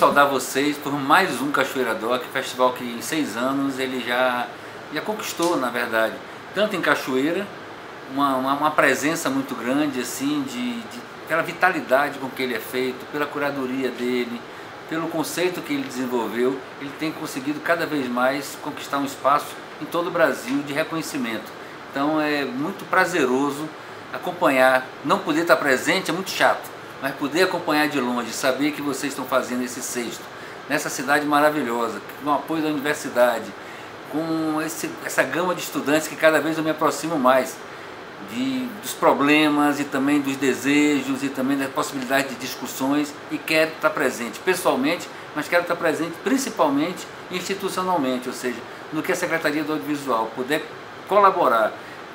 saudar vocês por mais um Cachoeira Doc, festival que em seis anos ele já, já conquistou, na verdade, tanto em Cachoeira, uma, uma, uma presença muito grande, assim, de, de, pela vitalidade com que ele é feito, pela curadoria dele, pelo conceito que ele desenvolveu, ele tem conseguido cada vez mais conquistar um espaço em todo o Brasil de reconhecimento. Então é muito prazeroso acompanhar, não poder estar presente é muito chato, mas poder acompanhar de longe, saber que vocês estão fazendo esse sexto, nessa cidade maravilhosa, com o apoio da universidade, com esse, essa gama de estudantes que cada vez eu me aproximo mais de, dos problemas e também dos desejos e também da possibilidade de discussões e quero estar presente pessoalmente, mas quero estar presente principalmente institucionalmente, ou seja, no que a Secretaria do Audiovisual puder colaborar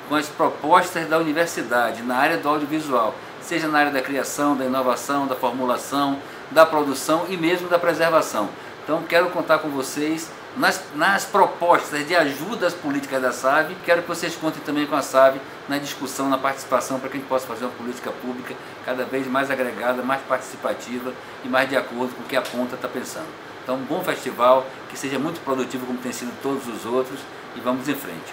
com as propostas da universidade na área do audiovisual, seja na área da criação, da inovação, da formulação, da produção e mesmo da preservação. Então quero contar com vocês nas, nas propostas de ajuda às políticas da SAVE. Quero que vocês contem também com a SAVE na discussão, na participação, para que a gente possa fazer uma política pública cada vez mais agregada, mais participativa e mais de acordo com o que a ponta está pensando. Então, um bom festival, que seja muito produtivo como tem sido todos os outros e vamos em frente.